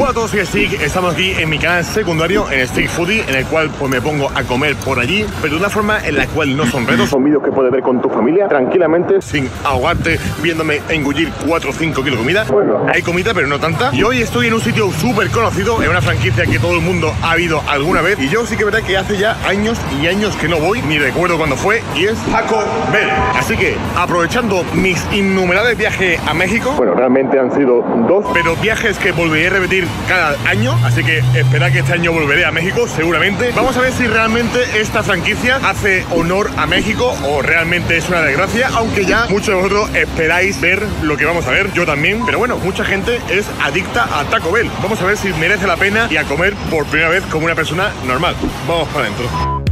Hola a todos, soy Stick. Estamos aquí en mi canal secundario, en Stick Foodie, en el cual pues me pongo a comer por allí, pero de una forma en la cual no son retos. Son vídeos que puedes ver con tu familia tranquilamente, sin ahogarte, viéndome engullir 4 o 5 kilos de comida. Bueno, hay comida, pero no tanta. Y hoy estoy en un sitio súper conocido, en una franquicia que todo el mundo ha habido alguna vez. Y yo sí que verdad que hace ya años y años que no voy, ni recuerdo cuándo fue, y es Taco Bell. Así que, aprovechando mis innumerables viajes a México, bueno, realmente han sido dos, pero viajes que volveré a repetir cada año, así que espera que este año volveré a México seguramente. Vamos a ver si realmente esta franquicia hace honor a México o realmente es una desgracia, aunque ya muchos de vosotros esperáis ver lo que vamos a ver, yo también, pero bueno, mucha gente es adicta a Taco Bell. Vamos a ver si merece la pena y a comer por primera vez como una persona normal. Vamos para adentro.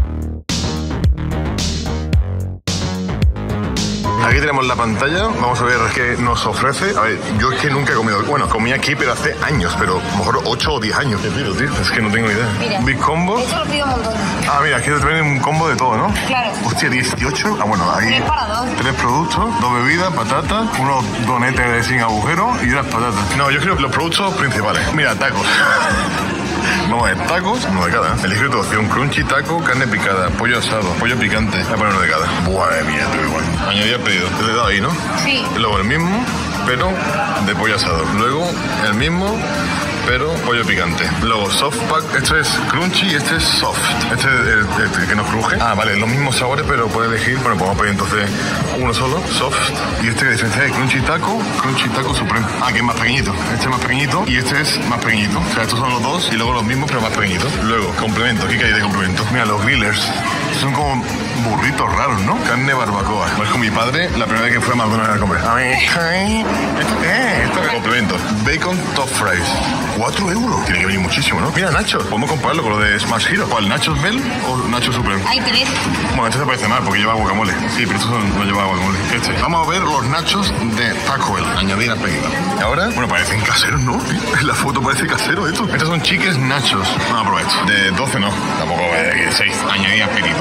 Aquí tenemos la pantalla, vamos a ver qué nos ofrece. A ver, yo es que nunca he comido, bueno, comí aquí pero hace años, pero a lo mejor 8 o 10 años. ¿Qué pido, tío? Es que no tengo idea. Mira. Big Combo. Eso lo pido un montón. Ah, mira, aquí te viene un combo de todo, ¿no? Claro. Hostia, 18. Ah, bueno, ahí. Tres para dos. Tres productos, dos bebidas, patatas, unos donetes sin agujero y unas patatas. No, yo creo que los productos principales. Mira, tacos. Vamos a ver, tacos, uno de cada. Elige tu opción, crunchy, taco, carne picada, pollo asado, pollo picante. Voy a poner uno de cada. Madre mía, tú igual. Añadir pedido. Te he dado ahí, ¿no? Sí. Luego el mismo, pero de pollo asado. Luego el mismo, pero pollo picante. Luego soft pack, esto es crunchy y este es soft. Este es el, que nos cruje. Ah, vale, los mismos sabores, pero puedes elegir. Bueno, podemos pedir entonces uno solo, soft. Y este que diferencia de crunchy taco, crunchy taco supremo. Ah, que es más pequeñito. Este es más pequeñito y este es más pequeñito. O sea, estos son los dos y luego los mismos, pero más pequeñitos. Luego, complemento. ¿Qué hay de complemento? Mira, los grillers. Son como burritos raros, ¿no? Carne barbacoa. Pues con mi padre, la primera vez que fue a McDonald's a comer. A ver, ¿esto qué es? Esto es complemento. Bacon top fries. 4 euros. Tiene que venir muchísimo, ¿no? Mira, Nacho. Podemos compararlo con lo de Smash Hero. ¿Cuál? ¿Nachos Bell o Nacho Supreme? Hay tres. Bueno, este se parece más porque lleva guacamole. Sí, pero estos no lleva guacamole. Este. Vamos a ver los nachos de Taco Bell. Añadir a pedido. Y ahora, bueno, parecen caseros, ¿no? En la foto parece casero esto. Estos son chiques nachos. Vamos a probar esto. De 12 no. Tampoco de 6. Añadir a pedido.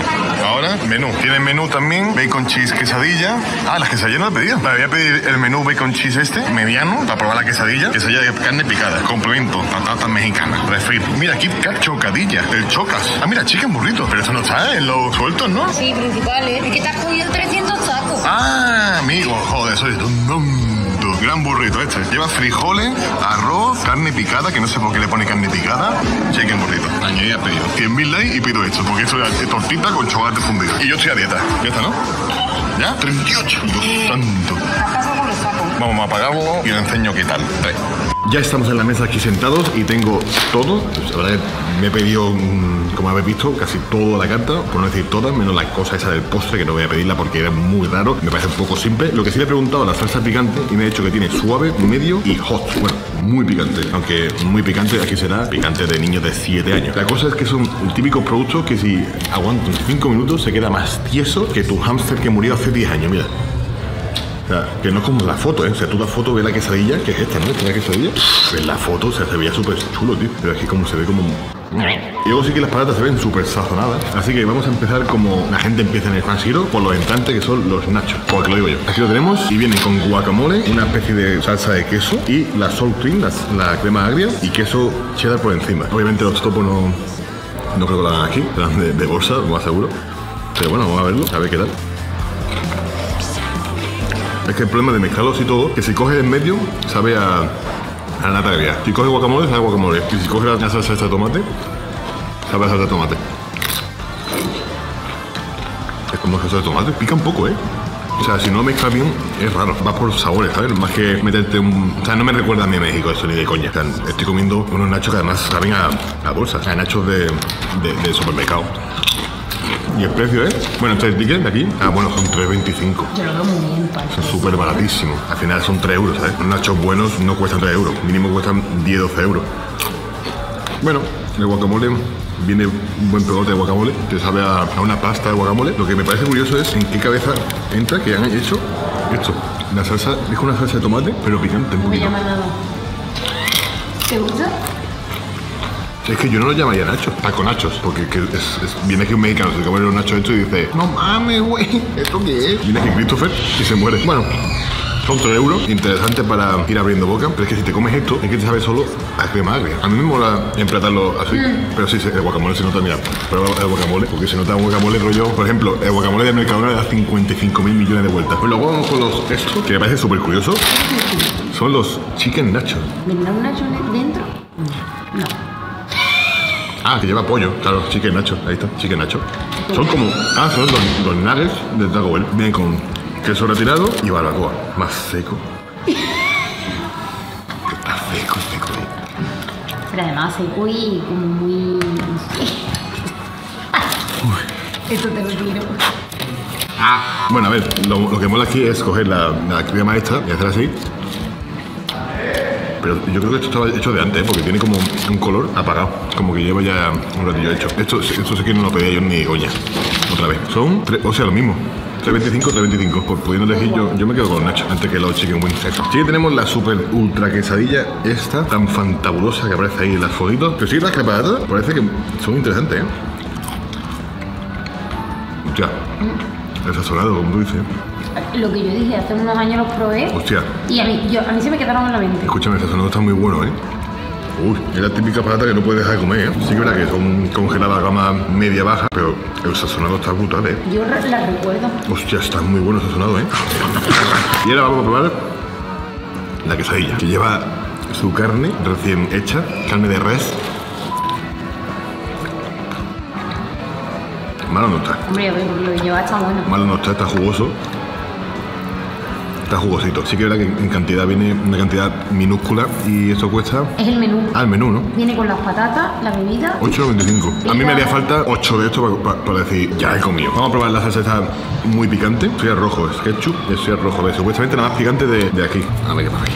Ahora, menú. Tienen menú también. Bacon cheese quesadilla. Ah, las quesadillas no he pedido. Vale, voy a pedir el menú bacon cheese este, mediano, para probar la quesadilla. Quesadilla de carne picada. Complemento. Patata mexicana. Refri. Mira, Kat chocadilla. El chocas. Ah, mira, chicken burrito. Pero eso no está en los sueltos, ¿no? Sí, principales. Es que te has cogido 300 tacos. Ah, amigo, joder, soy tonto. Gran burrito este. Lleva frijoles, arroz, carne picada, que no sé por qué le pone carne picada. Chicken burrito. Añadí a pedido. 100.000 likes y pido esto, porque esto es tortita con chocolate fundido. Y yo estoy a dieta. Ya está, ¿no? ¿Ya? 38. Dios santo. Vamos a apagarlo y os enseño qué tal. Ya estamos en la mesa aquí sentados y tengo todo. Pues, la verdad me he pedido, como habéis visto, casi toda la carta, por no decir todas, menos la cosa esa del postre, que no voy a pedirla porque era muy raro. Me parece un poco simple. Lo que sí le he preguntado a la salsa picante y me ha dicho que tiene suave, medio y hot. Bueno, muy picante. Aunque muy picante, aquí será picante de niños de 7 años. La cosa es que son típicos productos que si aguantan 5 minutos se queda más tieso que tu hámster que murió hace 10 años. Mira. O sea, que no es como la foto, ¿eh? O sea, tú la foto ves la quesadilla, que es esta, ¿no? Esta es la quesadilla. Ves la foto, o sea, se veía súper chulo, tío. Pero es que como se ve como... Y luego sí que las patatas se ven súper sazonadas. Así que vamos a empezar como la gente empieza en el Zero, por los entrantes que son los nachos. Porque lo digo yo. Aquí lo tenemos y vienen con guacamole, una especie de salsa de queso y la salt cream, la, la crema agria y queso cheddar por encima. Obviamente los topos no, no creo que lo hagan aquí, serán de, de bolsa, lo más seguro. Pero bueno, vamos a verlo, a ver qué tal. Es que el problema de mezclarlos y todo, que si coges en medio, sabe a, a nata agria. Si coges guacamole, sabe a guacamole. Y si coges la salsa de tomate, sabe a salsa de tomate. Es como salsa de tomate, pica un poco, ¿eh? O sea, si no mezclas bien, es raro. Vas por sabores, ¿sabes? Más que meterte un... O sea, no me recuerda a mí a México eso ni de coña. Estoy comiendo unos nachos que además saben a, a bolsa. A nachos de, de supermercado. ¿Y el precio es? Bueno, este ticket de aquí. Ah, bueno, son 3.25. Yo lo veo muy bien, padre. Son súper baratísimos. Al final son 3 euros, ¿sabes? Unos nachos buenos no cuestan 3 euros. Mínimo cuestan 10-12 euros. Bueno, el guacamole viene un buen pegote de guacamole. Te sabe a, a una pasta de guacamole. Lo que me parece curioso es en qué cabeza entra que han hecho esto. La salsa, es una salsa de tomate, pero picante un me llama nada. ¿Te gusta? Es que yo no lo llamaría nachos, taco nachos, porque que es- es- viene aquí un mexicano, se come los nachos hechos y dice, no mames, güey, ¿esto qué es? Viene aquí Christopher y se muere. Bueno, Son 3 euros, interesante para ir abriendo boca, pero es que si te comes esto, es que te sabe solo a crema agria. A mí me mola emplatarlo así, pero sí, el guacamole se nota, mira, pero el guacamole, porque se nota un guacamole rollo, por ejemplo, el guacamole de Mercadona le da 55 mil millones de vueltas. Pues luego vamos con los, esto, que me parece súper curioso, son los chicken nachos. ¿Vendrá un nacho dentro? No. Ah, que lleva pollo, claro, chicken nacho, ahí está, chicken nacho. Son como, ah, son los, los nuggets de Taco Bell. Vienen con queso retirado y barbacoa, más seco. Está seco, seco. Pero además seco y como muy... Esto te lo tiro. Ah, bueno, a ver, lo, lo que mola aquí es coger la, la crema esta y hacer así. Pero yo creo que esto estaba hecho de antes, ¿eh? porque tiene como un color apagado, como que lleva ya un ratillo hecho. Esto, esto sí que no lo pedía yo ni de coña. Otra vez. Son, o sea, lo mismo. 3.25, 3.25. Pues pudiendo elegir yo, yo me quedo con Nacho antes que los chicken wings. Sí que tenemos la super ultra quesadilla esta, tan fantabulosa que aparece ahí en las fotitos. Pero sí, las crepadas parece que son interesantes, ¿eh? Ya. El como tú dices. Lo que yo dije, hace unos años los probé Hostia. y a mí, yo, a mí se me quedaron en la mente. Escúchame, el sazonado está muy bueno, ¿eh? Uy, es la típica patata que no puedes dejar de comer, ¿eh? Sí que es verdad que son congeladas a gama media-baja, pero el sazonado está brutal, ¿eh? Yo la recuerdo. Hostia, está muy bueno el sazonado, ¿eh? Y ahora vamos a probar la quesadilla, que lleva su carne recién hecha, carne de res. Malo no está. Hombre, lo que lleva está bueno. Malo no está, está jugoso. Está jugosito. Sí que es verdad que en cantidad viene una cantidad minúscula y esto cuesta Es el menú. al menú, ¿no? Viene con las patatas, la bebida. 8,95. A mí me haría falta 8 de esto para, para- para decir, ya he comido. Vamos a probar la salsa esta muy picante. Soy al rojo, es ketchup, es soy al rojo. Ver, supuestamente la más picante de, de aquí. A ver qué pasa aquí.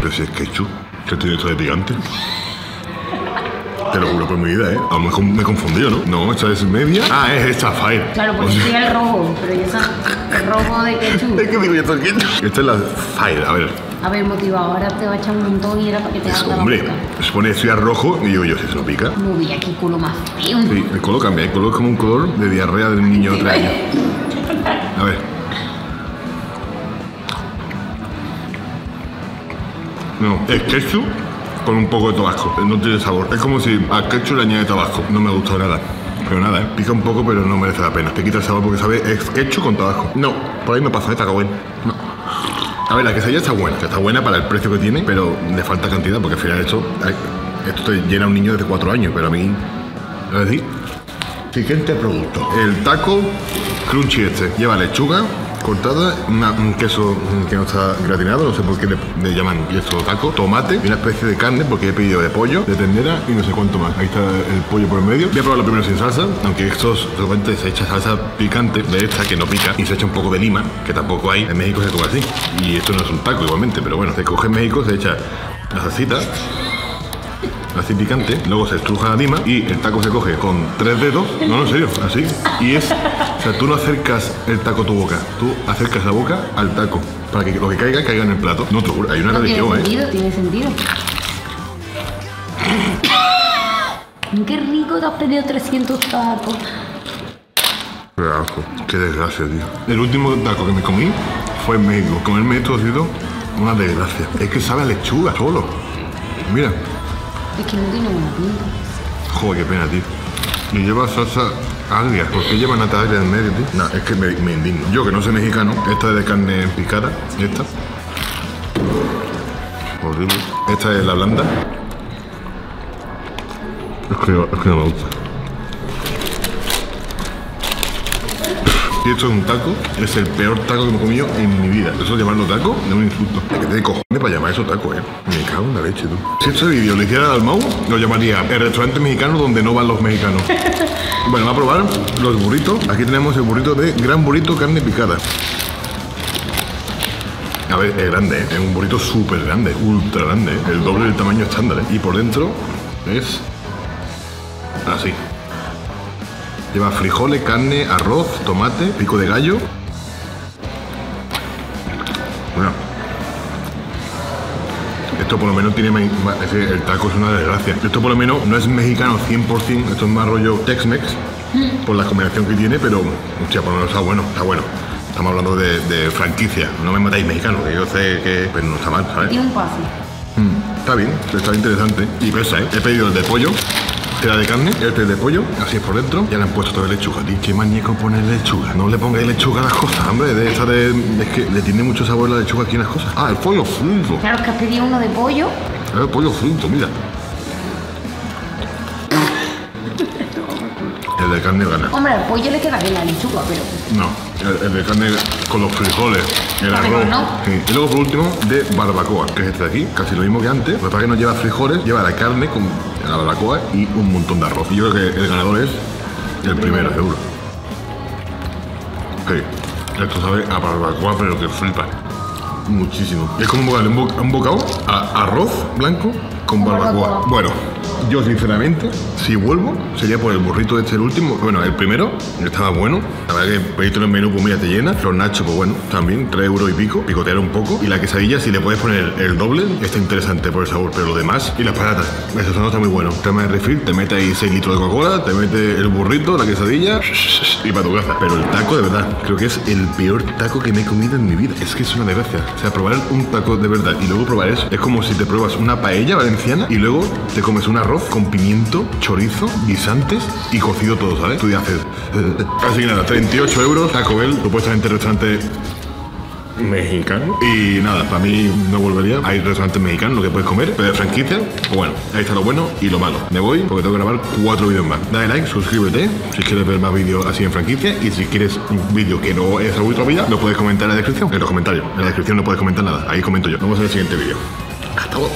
Pero si es ketchup, ¿qué tiene esto de picante? Te lo juro por mi vida, ¿eh? A lo mejor me he confundido, ¿no? No, esta es media. Ah, es esta fire. Claro, porque O sea- el rojo, pero está. El rojo de ketchup. Es que digo, ya está quieto. Esta es la Fire, a ver. A ver, motivado, ahora te va a echar un montón y era para que te Es, haga la hombre, boca. se pone esto ya rojo y digo yo, si se lo pica. No vi aquí culo más feo. Sí, el color cambia, el color es como un color de diarrea de un niño de años. A ver. No, es ketchup con un poco de tabasco. No tiene sabor. Es como si a ketchup le añade tabasco. No me gusta nada. Pero nada, ¿eh? pica un poco, pero no merece la pena. Te quita el sabor porque sabe, es ketchup con tabasco. No, por ahí no pasa, está bueno. No. A ver, la quesadilla está buena, está buena para el precio que tiene, pero le falta cantidad, porque al final esto, esto te llena a un niño de 4 años, pero a mí. Siguiente producto. El taco crunchy este. Lleva lechuga cortada, un queso que no está gratinado, no sé por qué le, llaman esto taco, tomate y una especie de carne, porque he pedido de pollo, de ternera y no sé cuánto más. Ahí está el pollo por el medio. Voy a probarlo primero sin salsa, aunque esto seguramente se echa salsa picante de esta que no pica y se echa un poco de lima, que tampoco hay. En México se come así. Y esto no es un taco igualmente, pero bueno, se coge en México, se echa la salsita así picante, luego se estruja la lima y el taco se coge con tres dedos, no, no, en serio, así, y es, o sea, tú no acercas el taco a tu boca, tú acercas la boca al taco, para que lo que caiga, caiga en el plato. No, te juro, hay una No tiene religión, ¿eh? sentido, tiene sentido. Qué rico te has pedido 300 tacos. Qué asco, qué desgracia, tío. El último taco que me comí fue en México. Comerme esto ha sido una desgracia. Es que sabe a lechuga solo. Mira, Es que no tiene buena pinta. Joder, qué pena, tío. Y lleva salsa agria. ¿Por qué lleva nata agria en medio, tío? No, es que me, indigno. Yo, que no soy mexicano, esta es de carne picada. Esta. Horrible. Esta es la blanda. Es que, es que no me gusta. Si esto es un taco, es el peor taco que me he comido en mi vida. Eso llamarlo taco es un insulto. Es que te de cojones para llamar eso taco, eh. Me cago en la leche, tú. Si este vídeo lo hiciera al Mau, lo llamaría el restaurante mexicano donde no van los mexicanos. bueno, va a probar los burritos. Aquí tenemos el burrito de gran burrito carne picada. A ver, es grande, ¿eh? es un burrito súper grande, ultra grande, ¿eh? el doble del tamaño estándar. ¿eh? Y por dentro es así. Lleva frijoles, carne, arroz, tomate, pico de gallo. Bueno. Esto por lo menos tiene... el taco es una desgracia. Esto por lo menos no es mexicano 100%, esto es más rollo Tex-Mex. por la combinación que tiene, pero, hostia, por lo menos está bueno, está bueno. Estamos hablando de, de franquicia, no me matáis mexicano, que yo sé que pues, no está mal, ¿sabes? Tiene un pase. Mm, está bien, está interesante. Y pesa, ¿eh? He pedido el de pollo, era de carne, este es de pollo, así es por dentro. Ya le han puesto todo de lechuga, tío. Qué maníaco poner lechuga. No le pongáis lechuga a las cosas, hombre. De esa de, es que le tiene mucho sabor la lechuga aquí en las cosas. Ah, el pollo frito. Claro que has pedido uno de pollo. El pollo frito, mira. El de carne gana. Hombre, al pollo le queda bien la lechuga, pero. No, el, el de carne con los frijoles, el arroz. mejor, ¿no? Sí. Y luego por último, de barbacoa, que es este de aquí, casi lo mismo que antes. Lo que pasa es que no lleva frijoles, lleva la carne con la barbacoa y un montón de arroz. Y yo creo que el ganador es el primero, seguro. Sí, esto sabe a barbacoa, pero que flipa. Muchísimo. Es como un bocado, un bo- un bocado a arroz blanco con barbacoa. Bueno, yo sinceramente, si vuelvo, sería por el burrito este, el último. Bueno, el primero, estaba bueno. La verdad que pediste el menú, pues mira, te llena. Los nachos, pues bueno, también, 3 euros y pico, picotear un poco. Y la quesadilla, si le puedes poner el doble, está interesante por el sabor. Pero lo demás, y las patatas, eso no está muy bueno. Tema de refil, te metes ahí 6 litros de Coca-Cola, te metes el burrito, la quesadilla y para tu casa. Pero el taco, de verdad, creo que es el peor taco que me he comido en mi vida. Es que es una desgracia. O sea, probar un taco de verdad y luego probar eso, es como si te pruebas una paella valenciana y luego te comes un arroz con pimiento, chorizo, guisantes y cocido todo, ¿sabes? Tú ya haces... Así que nada, 38 euros, Taco Bell, supuestamente restaurante mexicano. Y nada, para mí no volvería. Hay restaurantes mexicanos, lo que puedes comer, pero de franquicia, pues bueno, ahí está lo bueno y lo malo. Me voy porque tengo que grabar cuatro vídeos más. Dale like, suscríbete si quieres ver más vídeos así en franquicia. Y si quieres un vídeo que no es algo vida, lo puedes comentar en la descripción, en los comentarios. En la descripción no puedes comentar nada, ahí comento yo. Nos vemos en el siguiente vídeo. Hasta luego.